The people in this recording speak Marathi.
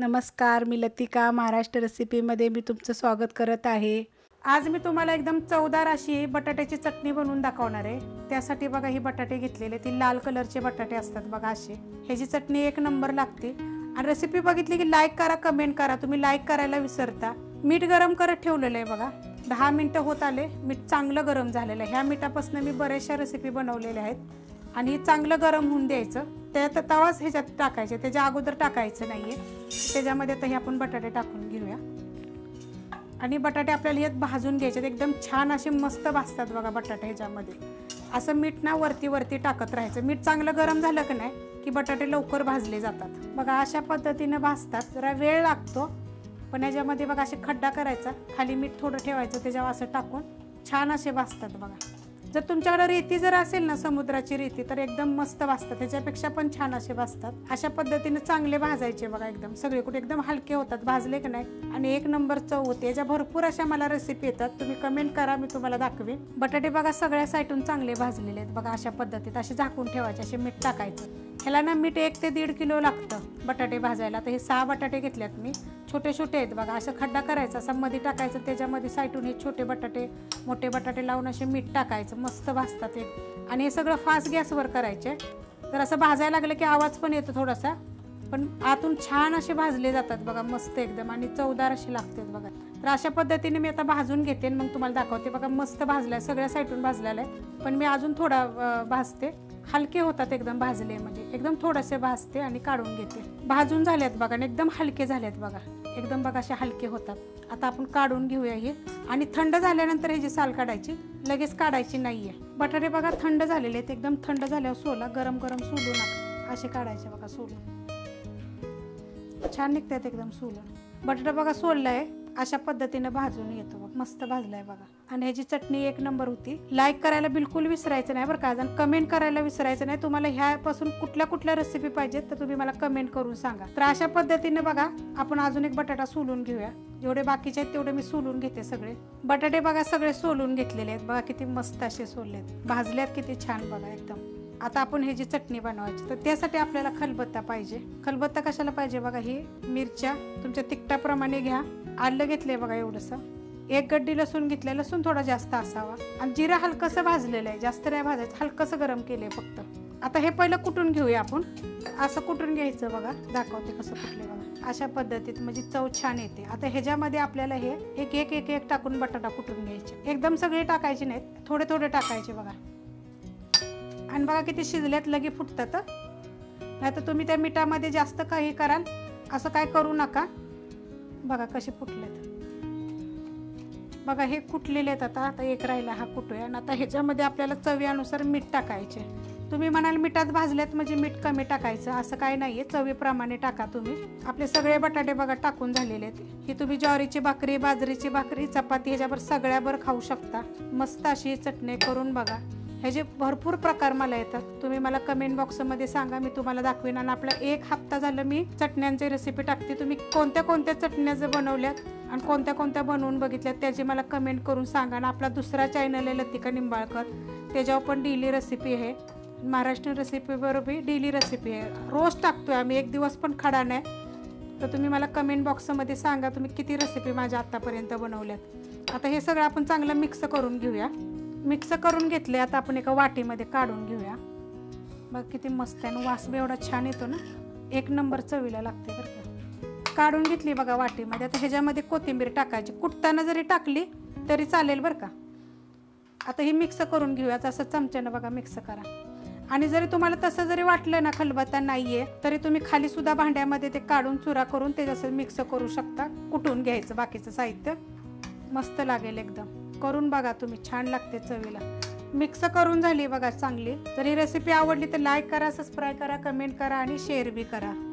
नमस्कार मी लतिका महाराष्ट्र रेसिपीमध्ये मी तुमचं स्वागत करत आहे. आज मी तुम्हाला एकदम चवदार अशी बटाट्याची चटणी बनवून दाखवणार आहे. त्यासाठी बघा ही बटाटे घेतलेले ती लाल कलरचे बटाटे असतात बघा असे. ह्याची चटणी एक नंबर लागते. आणि रेसिपी बघितली की लाईक करा कमेंट करा. तुम्ही लाईक करायला विसरता. मीठ गरम करत ठेवलेलं आहे बघा. दहा मिनटं होत आले. मीठ चांगलं गरम झालेलं आहे. ह्या मिठापासून मी बऱ्याचशा रेसिपी बनवलेल्या आहेत. आणि चांगलं गरम होऊन द्यायचं. त्यात तवाच ह्याच्यात टाकायचे. त्याच्या अगोदर टाकायचं नाही आहे त्याच्यामध्ये आता हे आपण बटाटे टाकून घेऊया. आणि बटाटे आपल्याला ह्यात भाजून घ्यायचे. एकदम छान असे मस्त भाजतात बघा बटाटे ह्याच्यामध्ये. असं मीठ ना वरती वरती टाकत राहायचं. मीठ चांगलं गरम झालं की नाही की बटाटे लवकर भाजले जातात. बघा अशा पद्धतीनं भाजतात. जरा वेळ लागतो पण याच्यामध्ये बघा असे खड्डा करायचा. खाली मीठ थोडं ठेवायचं त्याच्यावर असं टाकून छान असे भाजतात बघा. जर तुमच्याकडे रेती जर असेल ना समुद्राची रेती तर एकदम मस्त भाजतात त्याच्यापेक्षा पण छान असे भाजतात अशा पद्धतीने चांगले भाजायचे बघा एकदम. सगळे कुठे एकदम हलके होतात. भाजले की नाही? आणि एक नंबर चव होते. याच्या भरपूर अशा मला रेसिपी येतात. तुम्ही कमेंट करा मी तुम्हाला दाखवेन. बटाटे बघा सगळ्या साईडून चांगले भाजलेले आहेत बघा अशा पद्धतीत. असे झाकून ठेवायचे असे मीठ टाकायचं. ह्याला ना मीठ एक ते दीड किलो लागतं बटाटे भाजायला. तर हे सहा बटाटे घेतल्यात मी. छोटे छोटे आहेत बघा. असं खड्डा करायचा असं मध्ये टाकायचं त्याच्यामध्ये साईटून हे छोटे बटाटे मोठे बटाटे लावून असे मीठ टाकायचं मस्त भाजतात हे आणि हे सगळं फास्ट गॅसवर करायचे. तर असं भाजायला लागलं की आवाज पण येतो थोडासा पण आतून छान असे भाजले जातात बघा मस्त एकदम. आणि चवदार असे लागतात बघा. तर अशा पद्धतीने मी आता भाजून घेते आणि मग तुम्हाला दाखवते. बघा मस्त भाजलाय. सगळ्या साईटून भाजलेला आहे. पण मी अजून थोडा भाजते. हलके होतात एकदम भाजले म्हणजे. एकदम थोडेसे भाजते आणि काढून घेते. भाजून झाल्यात बघा आणि एकदम हलके झालेत बघा. एकदम बघा असे हलके होतात. आता आपण काढून घेऊया हे. आणि थंड झाल्यानंतर ह्याची साल काढायची लगेच काढायची नाही आहे बटाटे बघा थंड झालेले आहेत. एकदम थंड झाल्यावर सोला गरम गरम सोलू नका. असे काढायचे बघा सोलून. छान निघतात एकदम सोलून. बटाटा बघा सोललाय. अशा पद्धतीने भाजून येतो बघ. मस्त भाजलाय बघा. आणि ह्याची चटणी एक नंबर होती. लाईक करायला बिलकुल विसरायचं नाही बरं का? आणि कमेंट करायला विसरायचं नाही. तुम्हाला ह्यापासून कुठल्या कुठल्या रेसिपी पाहिजेत तर तुम्ही मला कमेंट करून सांगा. तर अशा पद्धतीने बघा आपण अजून एक बटाटा सोलून घेऊया. जेवढे बाकीचे आहेत तेवढे मी सोलून घेते सगळे. बटाटे बघा सगळे सोलून घेतलेले आहेत. बघा किती मस्त असे सोलले सोललेत. भाजल्यात किती छान बघा एकदम. आता आपण ह्याची चटणी बनवायची तर त्यासाठी आपल्याला खलबत्ता पाहिजे. खलबत्ता कशाला पाहिजे बघा ही मिरच्या तुमच्या तिखटाप्रमाणे घ्या. आलं घेतलंय बघा एवढंसं. एक गड्डी लसूण घेतलंय लसूण थोडा जास्त असावा. आणि जिरा हलकंसं भाजलेलं आहे जास्त नाही भाजायचं हलकंसं गरम केलंय फक्त. आता हे पहिलं कुटून घेऊया आपण. असं कुटून घ्यायचं बघा दाखवते कसं कुठले बघा. अशा पद्धतीत म्हणजे चव छान येते. आता ह्याच्यामध्ये आपल्याला हे एक एक एक एक टाकून बटाटा कुटून घ्यायचे. एकदम सगळे टाकायचे नाहीत थोडे थोडे टाकायचे बघा. आणि बघा किती शिजल्यात लगे फुटतात नाही तर तुम्ही त्या मिठामध्ये जास्त काही कराल असं काय करू नका. बघा कसे फुटलेत. बघा हे कुटलेले आहेत आता. आता एक राहिला हा कुटूया. आणि आता ह्याच्यामध्ये आपल्याला चवीनुसार मीठ टाकायचे. तुम्ही म्हणाल मिठात भाजल्यात म्हणजे मीठ कमी टाकायचं. असं काय नाही आहे चवीप्रमाणे टाका तुम्ही. आपले सगळे बटाटे बघा टाकून झालेले आहेत. ही तुम्ही ज्वारीची भाकरी बाजरीची भाकरी चपाती ह्याच्यावर सगळ्यावर खाऊ शकता. मस्त अशी चटणी करून बघा. ह्याचे भरपूर प्रकार मला येतात तुम्ही मला कमेंट बॉक्समध्ये सांगा मी तुम्हाला दाखवेन. आणि आपला एक हप्ता झालं मी चटण्यांची रेसिपी टाकते. तुम्ही कोणत्या कोणत्या चटण्या जर बनवल्यात आणि कोणत्या कोणत्या बनवून बघितल्यात त्याची मला कमेंट करून सांगा. आणि आपला दुसरा चॅनल आहे लतिका निंबाळकर. त्याच्यावर पण डेली रेसिपी आहे. महाराष्ट्रीयन रेसिपीबरोबर डेली रेसिपी आहे. रोज टाकतो आहे आम्ही एक दिवस पण खडा नाही. तर तुम्ही मला कमेंट बॉक्समध्ये सांगा तुम्ही किती रेसिपी माझ्या आत्तापर्यंत बनवल्यात. आता हे सगळं आपण चांगलं मिक्स करून घेऊया. मिक्स करून घेतले. आता आपण एका वाटीमध्ये काढून घेऊया. बघ किती मस्त आहे वास बी एवढा छान येतो ना. एक नंबर चवीला लागते बरं का. काढून घेतली बघा वाटीमध्ये. आता ह्याच्यामध्ये कोथिंबीर टाकायची. कुटताना जरी टाकली तरी चालेल बरं का. आता ही मिक्स करून घेऊया. असं चमच्यानं बघा मिक्स करा. आणि जरी तुम्हाला तसं जरी वाटलं ना खलबत्ता नाही आहे तरी तुम्ही खालीसुद्धा भांड्यामध्ये ते काढून चुरा करून ते जसं मिक्स करू शकता. कुटून घ्यायचं बाकीचं साहित्य. मस्त लागेल एकदम. करून बघा तुम्ही छान लागते चवीला. मिक्स करून झाली बघा चांगली. जर ही रेसिपी आवडली तर लाईक करा सबस्क्राईब करा कमेंट करा आणि शेअर बी करा.